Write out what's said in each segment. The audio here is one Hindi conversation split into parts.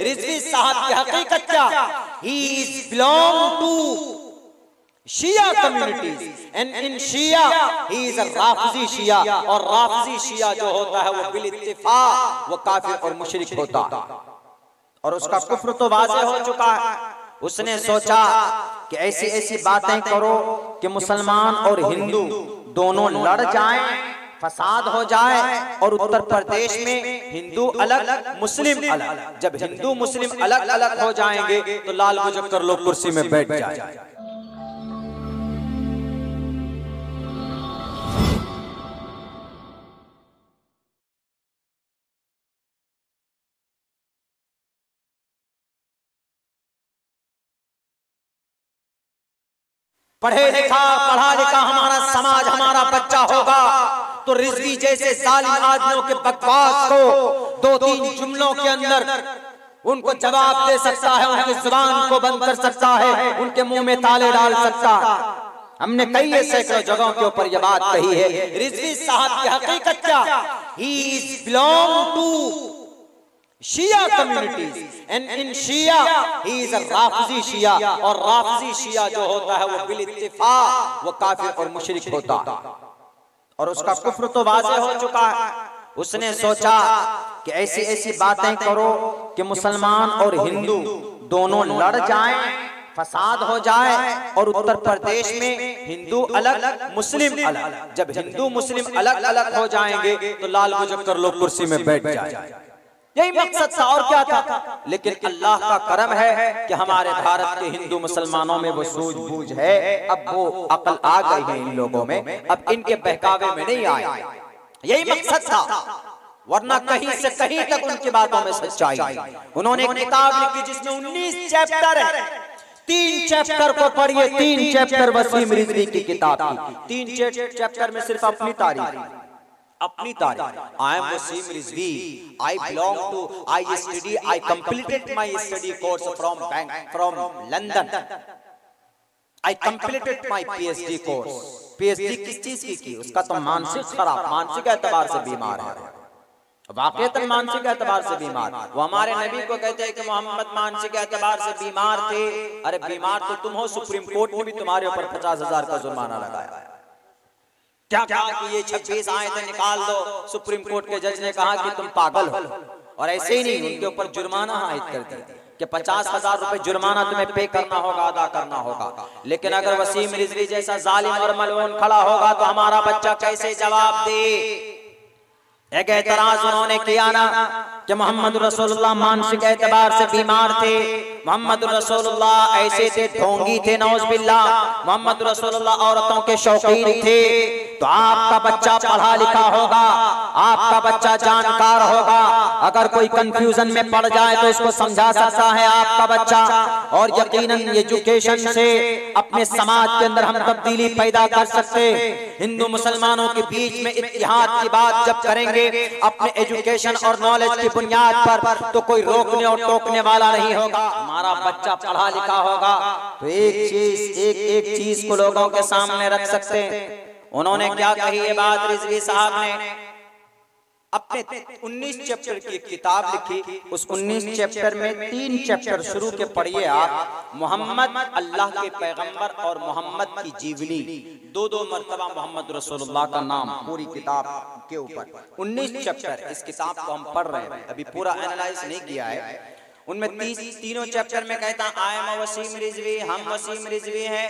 रिजवी साहब की हकीकत क्या? He is belong to Shia communities and in Shia he is Rafzi Shia और राफजी शिया जो होता है वो बिल इत्तिफाक वो काफिर और मुशरिक होता और उसका कुफ्र तो वाजे हो चुका है। उसने सोचा कि ऐसी ऐसी बातें करो कि मुसलमान और हिंदू दोनों लड़ जाएँ। फसाद हो जाए और उत्तर प्रदेश में हिंदू अलग, मुस्लिम अलग। जब हिंदू मुस्लिम अलग अलग हो जाएँगे तो लाल मुजफ्फर लोग कुर्सी में बैठ जाए पढ़े लिखा, पढ़ा लिखा हमारा समाज, हमारा बच्चा होगा। तो रिजवी जैसे सालिम आदमियों के बकवास को दो तीन जुमलों के अंदर उनको जवाब दे सकता है, उनकी ज़ुबान को बंद कर सकता है, उनके मुँह में ताले डाल सकता। है हमने कई सैकड़ों जगहों के ऊपर यह बात कही है। रिजवी साहब की हकीकत क्या? He is belong to Shia communities and in Shia he is Rafzi Shia और राफजी शिया जो होता है, वो बिल इत्तिफाक, वो काफिर और मुशरिक होता। और उसका कुफर तो वाजे हो चुका है। उसने सोचा कि ऐसी ऐसी बातें करो कि मुसलमान और हिंदू दोनों लड़ जाएँ फसाद हो जाए और उत्तर प्रदेश में हिंदू अलग मुस्लिम अलग। जब हिंदू मुस्लिम अलग अलग हो जाएँगे तो लाल मुजफ्फर लोग कुर्सी में बैठ जाए। यही मकसद था और क्या था? लेकिन अल्लाह का करम है कि हमारे भारत के हिंदू मुसलमानों में वो सूझबूझ है। अब वो अकल आ गई है इन लोगों में। अब इनके बहकावे में नहीं आए। यही मकसद था। वरना कहीं से कहीं तक उनकी बातों में सच्चाई। उन्होंने किताब लिखी जिसमें 19 चैप्टर है। तीन चैप्टर को पढ़िए तीन चैप्टर वसीम रिजवी की किताब तीन चैप्टर में सिर्फ़ अपनी तारीफ़ अपनी तारीफ़। I am Wasim Rizvi I belong to I study I completed my study course from bank from London I completed my PhD course PhD किस चीज़ की की उसका तो मानसिक खराब मानसिक एतबार से बीमार है। वाकई मानसिक एतबार से बीमार। वो हमारे नबी को कहते हैं कि मोहम्मद मानसिक एतबार से बीमार थे। अरे बीमार तो तुम हो सुप्रीम कोर्ट ने भी तुम्हारे ऊपर पचास हज़ार का जुर्माना लगाया। क्या कहा कि ये छब्बीस आयतें निकाल दो? सुप्रीम कोर्ट के जज ने कहा कि तुम पागल हो। और ऐसे ही नहीं उनके ऊपर जुर्माना आयद कर दिया कि पचास हज़ार रुपए जुर्माना तुम्हें पे करना होगा अदा करना होगा। लेकिन अगर वसीम रिजवी जैसा जालिम और मलून खड़ा होगा तो हमारा बच्चा कैसे जवाब दे? एक एतराज़ उन्होंने किया ना कि मोहम्मद रसूलुल्लाह मानसिक एतबार से बीमार थे। मोहम्मद रसूलुल्लाह ऐसे थे ढोंगी थे नौज बिल्ला मोहम्मद रसूलुल्लाह औरतों के शौकीन थे। तो आपका बच्चा पढ़ा लिखा होगा, आपका बच्चा जानकार होगा। अगर कोई कंफ्यूजन में पड़ जाए तो इसको समझा सकता है आपका बच्चा। और यकीनन एजुकेशन से अपने समाज के अंदर हम तब्दीली पैदा कर सकते हिंदू मुसलमानों के बीच में इतिहाद की बात जब करेंगे, अपने एजुकेशन और नॉलेज की बुनियाद पर तो कोई रोकने और टोकने वाला नहीं होगा। हमारा बच्चा पढ़ा लिखा होगा तो एक चीज़, एक एक चीज़ को लोगों के सामने रख सकते हैं। उन्होंने क्या कही ये बात रिजवी साहब ने? अपने 19 चैप्टर की किताब लिखी। उस 19 चैप्टर में तीन चैप्टर शुरू के पढ़िए आप। मोहम्मद अल्लाह के पैगंबर और मोहम्मद की जीवनी। दो दो मरतबा मोहम्मद रसूलुल्लाह का नाम पूरी किताब के ऊपर। 19 चैप्टर इस किताब को हम पढ़ रहे हैं। अभी पूरा एनालाइज नहीं किया है। उनमें तीस तीनों चैप्टर में कहता आई एम वसीम रिजवी हम वसीम रिजवी हैं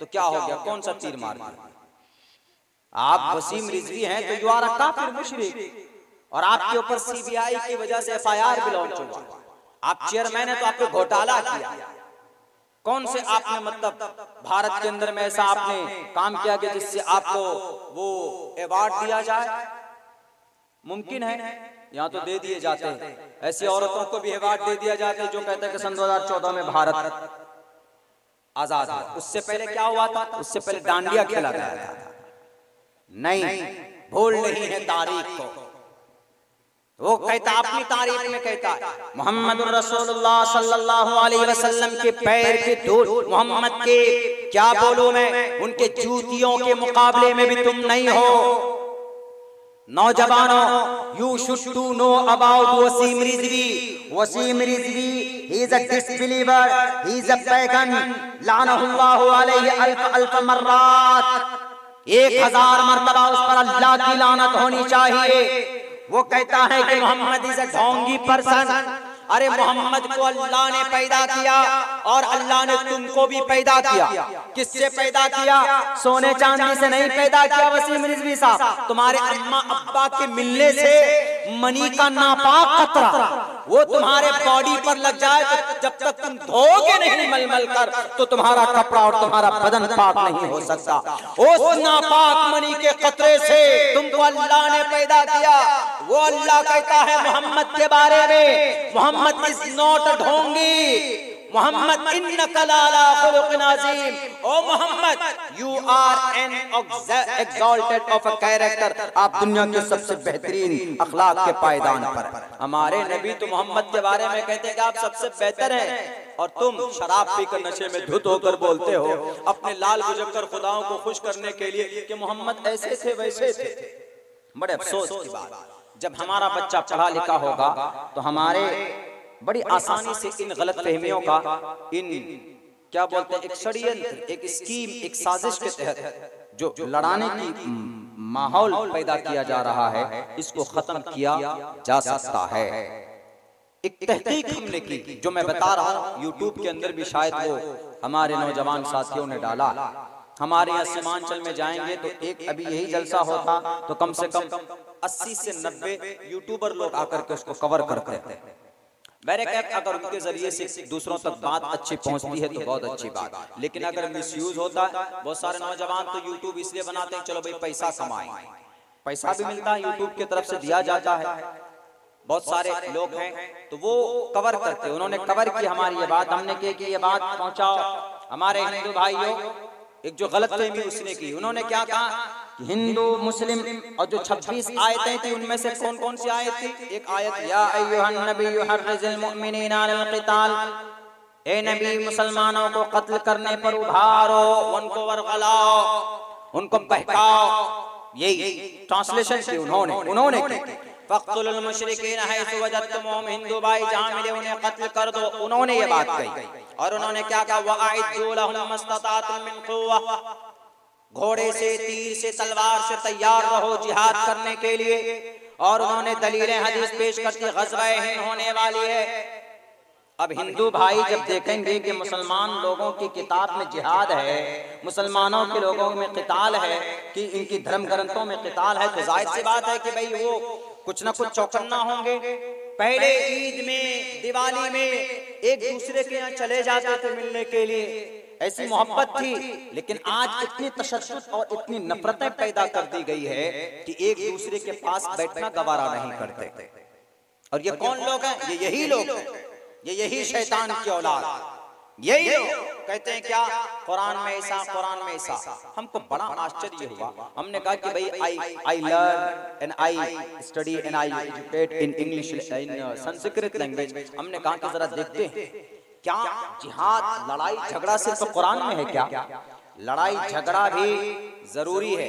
तो क्या हो गया कौन सा तीर मार दिया आप वसीम रिजवी हैं तो यू आर अ काफिर मुशरिक। और आपके ऊपर सीबीआई की वजह से एफआईआर भी लॉन्च हुआ आप चेयरमैन है तो आपको घोटाला किया। कौन से आपने मतलब भारत के अंदर में ऐसा आपने काम किया कि जिससे आपको वो अवार्ड दिया जाए? मुमकिन है। यहाँ तो दे दिए जाते हैं। ऐसी औरतों को भी अवार्ड दे दिया जाता है जो कहते हैं कि सन 2014 में भारत आज़ाद उससे पहले क्या हुआ था उससे पहले डांडिया खेला गया था? नहीं, भूल नहीं है तारीख को। वो कहता, अपनी तारीफ़ में कहता मोहम्मद सल्लल्लाहु अलैहि वसल्लम के पैर के धूल मोहम्मद के, क्या बोलो मैं, उनके जूतियों के मुकाबले में भी तुम नहीं हो। नौजवानों, you should to know about Wasim Rizvi. Wasim Rizvi he is a disbeliever he is a pagan लानहुल्लाहु अलैहि अल्फ अल्फ मर्रात। एक हज़ार मरतबा उस पर अल्लाह की लानत होनी चाहिए। वो कहता है कि मोहम्मद इज़ ढोंगी पर्सन। अरे मोहम्मद को अल्लाह ने पैदा किया और अल्लाह ने तुमको भी पैदा किया। किससे पैदा किया? सोने चांदी से नहीं पैदा किया, वसीम रिजवी साहब। तुम्हारे अम्मा अब्बा के मिलने से मनी का नापाक कतरा वो तुम्हारे बॉडी पर लग जाए तो जब तक तुम धोगे नहीं मलमल कर तो तुम्हारा कपड़ा और तुम्हारा बदन पाक नहीं हो सकता। उस नापाक मनी के कतरे से तुमको अल्लाह ने पैदा किया। वो अल्लाह कहता है, मोहम्मद के बारे में, मोहम्मद इस नोट ढोंगी। Mohammad O Mohammad you are an exalted of a character आप दुनिया के सबसे बेहतरीन अखलाक के पायदान पर। हमारे नबी तो मोहम्मद के बारे में कहते हैं कि आप सबसे बेहतर हैं। और तुम शराब पीकर नशे में धुत होकर बोलते हो, अपने लाल बुझकर खुदाओं को खुश करने के लिए कि मोहम्मद ऐसे थे, वैसे थे। बड़े अफसोस की बात। जब हमारा बच्चा पढ़ा लिखा होगा तो हमारे बड़ी आसानी से इन गलत फहमियों का इन क्या बोलते हैं एक षड्यंत्र एक स्कीम एक साजिश के तहत जो लड़ाने की माहौल पैदा किया जा रहा है इसको खत्म किया जा सकता है। एक तहकीक हमने की जो मैं बता रहा हूँ यूट्यूब के अंदर भी शायद वो हमारे नौजवान साथियों ने डाला। हमारे यहाँ सीमांचल में जाएँगे तो एक अभी यही जलसा होता तो कम से कम 80 से 90 यूट्यूबर लोग आकर के उसको कवर करते हैं मेरे कहते अगर उनके ज़रिए से दूसरों तक बात अच्छी पहुँचती है तो बहुत अच्छी बात लेकिन अगर मिसयूज होता है बहुत सारे नौजवान तो यूट्यूब इसलिए बनाते हैं चलो भाई पैसा कमाए। पैसा भी मिलता है यूट्यूब की तरफ़ से दिया जाता है। बहुत सारे लोग हैं तो वो कवर करते उन्होंने कवर की हमारी ये बात हमने की कि ये बात पहुंचाओ। हमारे हिंदू भाइयों एक जो गलत फहमी उसने की। उन्होंने क्या कहा हिंदू, मुस्लिम और जो 26 आयतें थी, उनमें से कौन कौन सी आयत थी? एक आयत, या नबी ए नबी, मुसलमानों को कत्ल करने पर उभारो, उनको वरगलाओ, उनको बहकाओ। यही ट्रांसलेशन की उन्होंने उन्होंने फक्तुल मुशरिकीन हैसु वजदतुमुहुम हिंदू भाई जहाँ मिले उन्हें कत्ल कर दो। उन्होंने ये बात कही। और उन्होंने क्या कहा? घोड़े से, तीर से, तलवार से तैयार रहो जिहाद करने के लिए। और उन्होंने दलीलें हदीस पेश करती गजवा हिंद होने वाली है। अब हिंदू भाई जब देखेंगे कि मुसलमान लोगों की किताब में जिहाद है, मुसलमानों के लोगों में किताल है, कि इनकी धर्म ग्रंथों में किताल है तो ज़ाहिर सी बात है कि भाई वो कुछ ना कुछ चौकन्ना होंगे। पहले ईद में दिवाली में एक दूसरे के यहाँ चले जाते थे मिलने के लिए। ऐसी मोहब्बत थी लेकिन आज इतनी तशद और इतनी नफरतें पैदा कर दी गई है कि एक दूसरे के पास बैठना गवारा नहीं करते। और ये कौन लोग हैं? ये यही लोग हैं। ये यही शैतान की औलाद। यही लोग कहते हैं क्या? कुरान में ऐसा कुरान में ऐसा हमको बड़ा आश्चर्य हुआ। हमने कहा कि भाई I I learn and I study and I educate in English in Sanskrit language हमने कहा कि जरा देखते हैं। क्या जिहाद लड़ाई झगड़ा सिर्फ़ कुरान में है क्या? लड़ाई झगड़ा भी ज़रूरी है।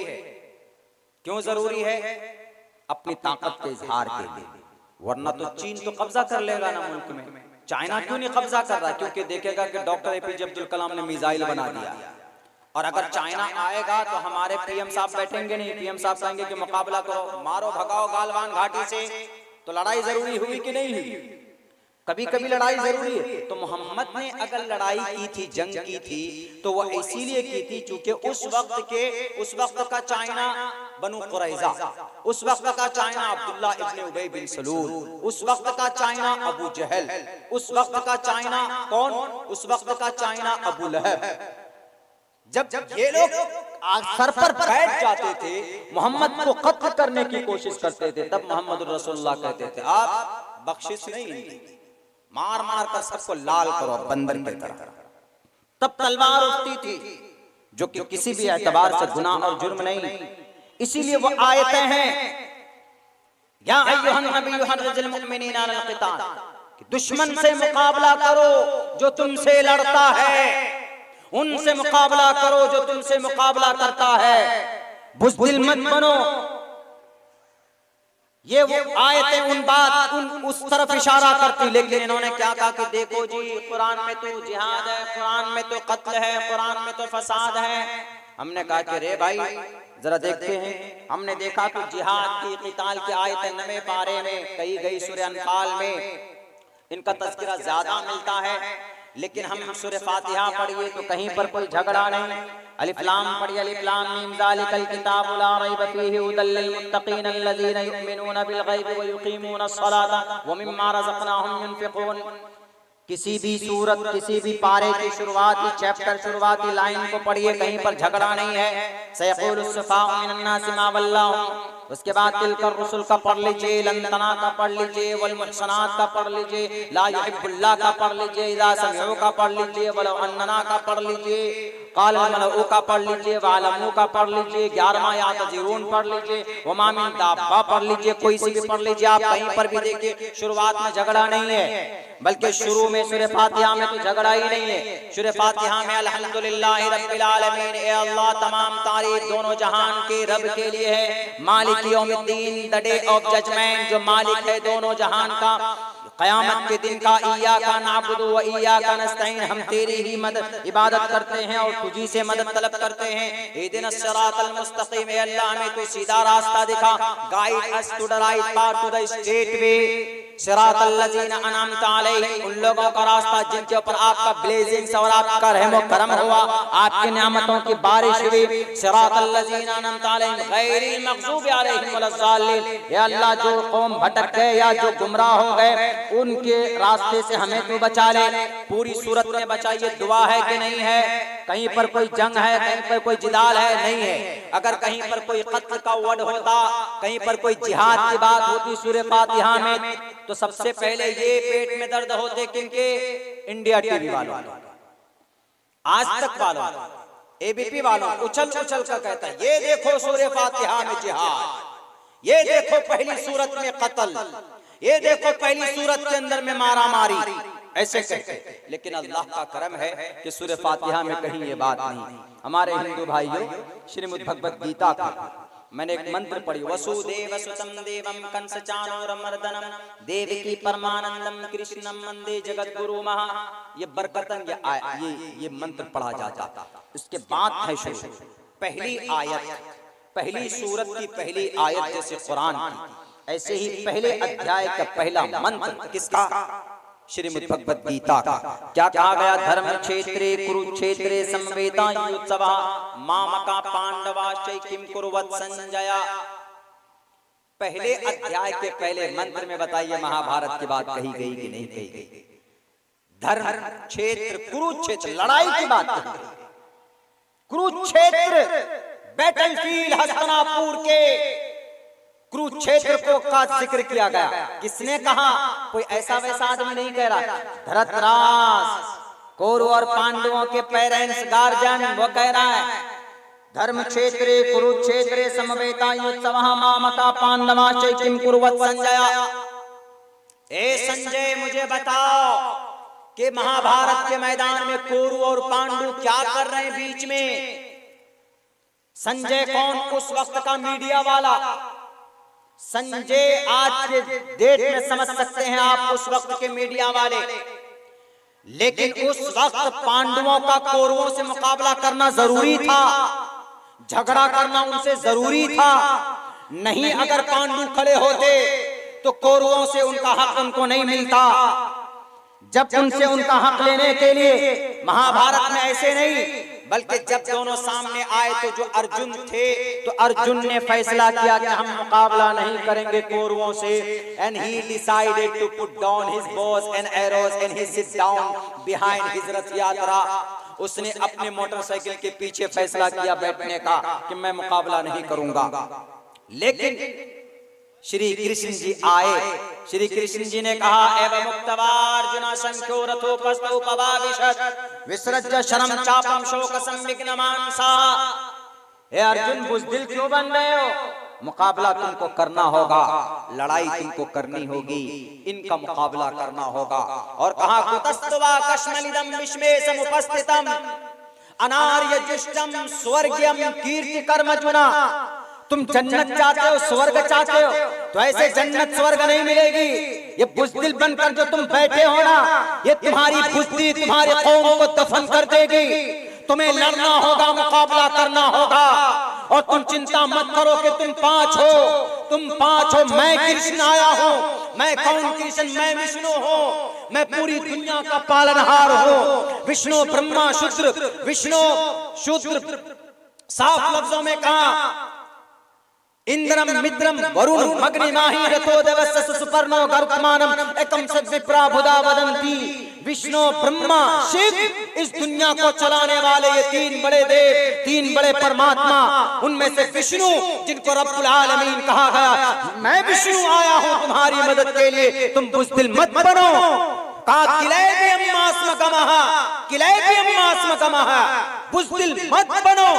क्यों ज़रूरी है? अपनी ताकत के इजहार के लिए। वरना तो चीन तो कब्जा कर लेगा ना मुल्क में। चाइना क्यों नहीं कब्जा कर रहा क्योंकि देखेगा कि डॉक्टर एपीजे अब्दुल कलाम ने मिसाइल बना दिया। और अगर चाइना आएगा तो हमारे पीएम साहब बैठेंगे नहीं। पीएम साहब कहेंगे कि मुकाबला करो मारो भगाओ गालवान घाटी से। तो लड़ाई ज़रूरी हुई कि नहीं हुई। कभी कभी लड़ाई ज़रूरी है। तो मोहम्मद ने अगर लड़ाई की थी जंग की थी तो वो इसीलिए की थी क्योंकि उस वक्त के उस वक्त का चाइना बनु कुरैजा। उस वक्त का चाइना अब्दुल्ला इब्ने उबय बिन सलूल। उस वक्त का चाइना अबू जहल। उस वक्त का चाइना कौन? उस वक्त का चाइना अबू लहब। जब जब ये लोग सर पर बैठ जाते थे, मोहम्मद को कत्ल करने की कोशिश करते थे, तब मोहम्मद रसूलुल्लाह कहते थे, आप बख्शिश नहीं मार मार कर सबको लाल करो बंदर की तरह। तब तलवार उठती थी, जो कि किसी भी एतबार से गुनाह और जुर्म नहीं। इसीलिए वो आयतें हैं। या दुश्मन से मुकाबला करो जो तुमसे लड़ता है। उनसे मुकाबला करो जो तुमसे मुकाबला करता है। बुजदिल मत बनो। ये वो आयतें उन बात उन उस तरफ़ इशारा करती लेकिन इन्होंने क्या कहा कि देखो जी कुरान में तो जिहाद है कुरान में तो कत्ल है कुरान में तो फसाद है। हमने कहा कि, रे भाई, जरा देखते हैं। हमने देखा कि जिहाद की किताल की आयत नवे पारे में कही गई सूर्य अनफाल में। इनका तस्करा ज़्यादा मिलता है, लेकिन हम सूर्य फातिहा पढ़िए तो कहीं पर कोई झगड़ा नहीं। अलिफ लाम पढ़िए, अलिफ लाम मीम जालिकल किताबु ला रैब फीहि हुदल लिल मुत्तकीन अल्लज़ीना युमिनूना बिल गैबि व युकीमूना अस्सलाता व मिम्मा रज़क़नाहुम युनफिकून। किसी भी सूरत किसी भी पारे की शुरुआती चैप्टर शुरुआती लाइन को पढ़िए कहीं पर झगड़ा नहीं है। उसके बाद तिलकर रसुल का पढ़ लीजिए लंदना का पढ़ लीजिए वलमसनात का पढ़ लीजिए ला का पढ़ लीजिए का पढ़ लीजिए वलना अन्ना का पढ़ लीजिए। देखिए, शुरुआत में झगड़ा नहीं है, बल्कि शुरू में सूर्य फातिहा में तो झगड़ा ही नहीं है। सूर्य फातिहा में अल्हम्दुलिल्लाह रब्बिल आलमीन, ए अल्लाह, तमाम तारीफ़ दोनों जहान के रब के लिए है। मालिक यौमिद्दीन, द डे ऑफ़ जजमेंट, जो मालिक है दोनों जहान का कयामत के दिन का ईया का नाबुद व ईया का नस्तईन, हम तेरी ही मदद, इबादत करते हैं और तुझी से मदद तलब करते हैं। ए दिन सिरातल मुस्तकीम अल्लाह हमें तो सीधा रास्ता दिखा। Guide us to the right path to the straight way उन लोगों का रास्ता जिनके ऊपर आपका ब्लेजिंग और आपका रहम करम हुआ, आपकी नेमतों की बारिश हुई। अल्लाह जो कौम भटक गए या जो गुमराह हो गए, उनके रास्ते से हमें तू बचा ले। पूरी सूरत में बचाइए, दुआ है कि नहीं है? कहीं पर कोई जंग है, कहीं पर कोई जिदाल है, नहीं है। अगर कहीं पर कोई कत्ल का वर्ड होता, कहीं पर कोई जिहाद की बात होती सूर्य फातिहा में तो सबसे पहले ये पेट में दर्द होते किनके इंडिया टीवी वालों आज तक वालों एबीपी वालों उछल उछल कर कहता है, ये देखो सूर्य फातिहा में जिहाद। ये देखो पहली सूरत में कत्ल। ये देखो पहली सूरत के अंदर में मारा मारी ऐसे कहते लेकिन अल्लाह का करम है कि सूर्य फातिहा में कहीं ये बात नहीं। हमारे हिंदू भाइयों श्रीमद् भगवत गीता का। मैंने एक मंत्र पढ़ी वसुदेव सुतम देवम कंस चाणूरमर्दनम देवकी परमानंदम कृष्णम वंदे जगत गुरु महा। ये बरकतन ये ये ये मंत्र पढ़ा जाता। इसके बाद है शुरू। पहली आयत। पहली सूरत की पहली आयत जैसे कुरान की। ऐसे ही पहले अध्याय का पहला मंत्र। किसका श्रीमद् भगवत गीता का। क्या कहा गया? धर्म क्षेत्रे कुरुक्षेत्रे संवेदा युत्सव मामका पांडवा किम कुरुवत संजया। पहले अध्याय के पहले मंत्र में बताइए, महाभारत की बात कही गई कि नहीं कही गई? धर्म क्षेत्र कुरुक्षेत्र, लड़ाई की बात कही गई। कुरुक्षेत्र, बैटलफील्ड, हस्तनापुर के कुरुक्षेत्र को का ज़िक्र किया गया। किसने कहा? कोई ऐसा वैसा आदमी नहीं कह रहा। धरतराज कौरव और पांडवों के पेरेंट्स, गार्जियन, वो कह रहा है धर्म क्षेत्रे कुरुक्षेत्रे समवेता युत्सव मामका पांडवा किम कुरुवत संजय। ए संजय, मुझे बताओ कि महाभारत के मैदान में कौरव और पांडु क्या कर रहे हैं बीच में? संजय कौन? उस वक्त का मीडिया वाला। संजय आज डेट में समझ सकते हैं आप उस वक्त के मीडिया वाले। लेकिन उस वक्त पांडवों का कौरवों से मुकाबला करना ज़रूरी था। झगड़ा करना उनसे ज़रूरी था। नहीं अगर पांडु खड़े होते तो कौरवों से उनका हक उनको नहीं मिलता। जब उनसे उनका हक लेने के लिए महाभारत में ऐसे नहीं बल्कि जब दोनों सामने आए तो जो अर्जुन थे तो अर्जुन ने फैसला किया कि हम मुकाबला नहीं करेंगे कौरवों से। And he decided to put down his bows and arrows and he sit down behind his rath yatra उसने अपने मोटरसाइकिल के पीछे फैसला किया बैठने का कि मैं मुकाबला नहीं करूँगा लेकिन श्री कृष्ण जी आए। श्री कृष्ण जी ने कहा एवं मुक्तवार्जुन संख्यो शरम चापम शोक संविघ्न मानसा हे अर्जुन बुजदिल क्यों बन रहे हो? मुकाबला तुमको करना होगा। लड़ाई तुमको करनी होगी। इनका मुकाबला करना होगा। और कहा कुतस्तवा कश्मलिदम समुपस्थितम अनार्य जुष्टम स्वर्गीयम कीर्ति कर्म चुना तुम जन्नत चाहते हो स्वर्ग चाहते हो तो ऐसे जन्नत स्वर्ग नहीं मिलेगी। ये बुजदिल बनकर जो तुम बैठे हो ना ये तुम्हारी बुजदिल तुम्हारे कौम को दफन कर देगी। तुम्हें लड़ना होगा मुकाबला करना होगा। और तुम चिंता मत करो कि तुम पाँच हो। तुम पाँच हो मैं कृष्ण आया हूँ। मैं कौन कृष्ण मैं विष्णु हूँ। मैं पूरी दुनिया का पालनहार हूँ। विष्णु ब्रह्मा शुद्र। विष्णु शुद्र। साफ़ लफ्जों में कहा इंद्रम मित्रम वरुण अग्निमाही रथो देवस्य सुपर्णो गरुत्मानम एकम से विप्रा बुदा वदंती। विष्णु ब्रह्मा शिव इस दुनिया को चलाने वाले ये तीन बड़े देव तीन बड़े परमात्मा उनमें से विष्णु जिनको रब्बुल आलमीन कहा गया मैं विष्णु आया हूँ तुम्हारी मदद के लिए। तुम बुजदिल मत बनो। का किलैबि अम्मास्मकमः किलैबि अम्मास्मकमः बुजदिल मत बनो।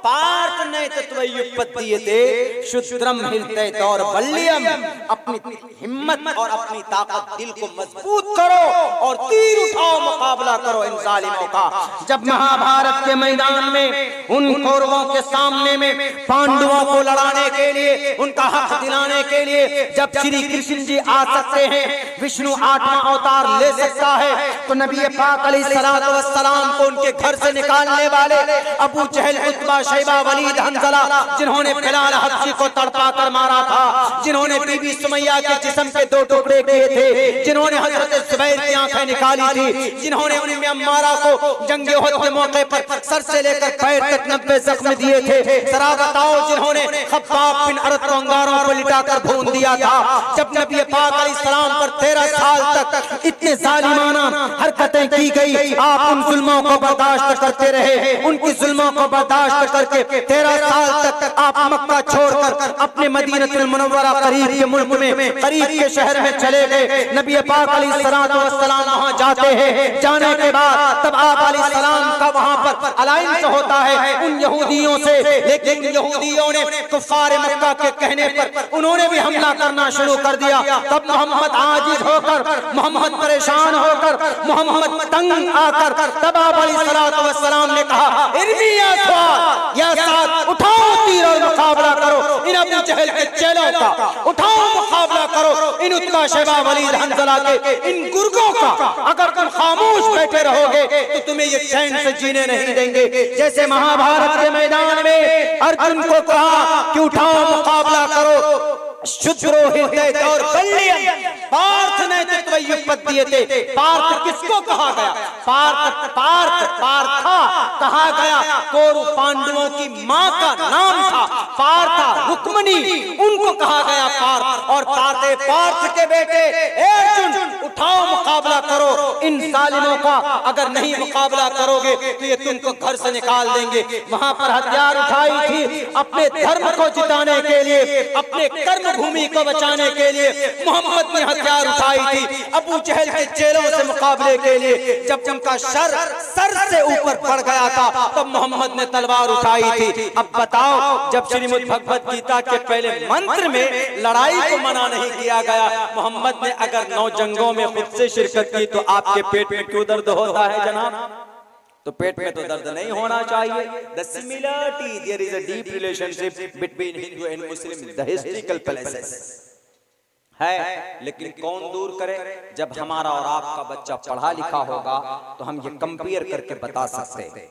पार्थ नैतत्वयुपत्तीयते शुद्रम हिलते और बल्लियम अपनी हिम्मत और अपनी ताकत दिल को मज़बूत करो और तीर उठाओ मुकाबला करो इन जालिमों का। जब महाभारत के मैदान में, उन कौरवों के सामने में पांडवों को लड़ाने के लिए, उनका हक दिलाने के लिए जब श्री कृष्ण जी आ सकते हैं, विष्णु आठवां अवतार ले सकता है तो नबी पाक सलाम को उनके घर से निकालने वाले अबू चहल उतबा शैबा वलीद हंजला जिन्होंने बिलाल हब्शी को तड़पा कर मारा था जिन्होंने बीबी सुमैया के जिस्म के दो टुकड़े किए थे जिन्होंने हज़रत जुबैर की आँखें निकाली थी जिन्होंने उनमें अम्मारा को जंगे के मौके पर सर से लेकर पैर तक नब्बे जख्म दिए थे जरा बताओ जिन्होंने खब्बाब बिन अरत को अंगारों लिटाकर भून दिया था जब नबी पाक सलाम पर तेरह साल तक इतने जालिमाना हरकतें की गई आप उन जुल्मों को बर्दाश्त करते रहे उनकी जुल्मों को बर्दाश्त करके तेरह साल तक आप मक्का छोड़कर अपने मदीनतुल मुनव्वरा करीब के मुल्क में करीब के शहर में चले गए। नबी पाक सलाम वहाँ जाते हैं। जाने के बाद तब आप सलाम का वहाँ पर अलायंस होता है। उन यहूदियों से लेकिन यहूदियों ने कुफार मक्का के कहने पर उन्होंने भी हमला करना शुरू कर दिया। तब मोहम्मद आजिज होकर मोहम्मद परेशान होकर मोहम्मद तंग आकर तब आप सलाम ने कहा इर्मिया था या साथ उठाओ तीर और मुकाबला करो। इन अबू जहल के चेलों का उठाओ मुकाबला करो। इन उत्का शैबा वलीद हंजला के इन गुर्गों का अगर तुम खामोश बैठे रहोगे तो तुम्हें ये चैन से जीने नहीं देंगे। जैसे महाभारत के मैदान में अर्जुन को कहा कि उठाओ मुकाबला करो। और पार्थ नैतित्व पार्थ किसको कहा गया? पार्थ पार्थ, पार्था कहा गया, कोरु पांडवों की माँ का नाम था। पार्था रुक्मणी, उनको कहा गया पार्थ। और पार्थे पार्थ के बेटे, अर्जुन, उठाओ मुकाबला करो। इन सालिमों का अगर नहीं मुकाबला करोगे तो ये तुमको घर से निकाल देंगे। वहाँ पर हथियार उठाई थी अपने धर्म को जिताने के लिए, अपने कर्म भूमि को बचाने के लिए। मोहम्मद ने हथियार उठाई थी अबू जहल के चेलों से मुकाबले के लिए। जब उनका सर सर से ऊपर पड़ गया था, तब मोहम्मद ने तलवार उठाई थी। अब बताओ, जब श्रीमद भगवत गीता के पहले मंत्र में लड़ाई को मना नहीं किया गया, मोहम्मद ने अगर नौ जंगों में खुद से शिरकत की तो आपके पेट में क्यों दर्द होता है, जनाब? तो पेट में तो दर्द नहीं होना चाहिए। The similarity there is a deep relationship between Hindu and Muslim the historical places है, लेकिन कौन दूर करे? जब हमारा और आपका बच्चा पढ़ा लिखा होगा तो हम ये कंपेयर करके बता सकते हैं।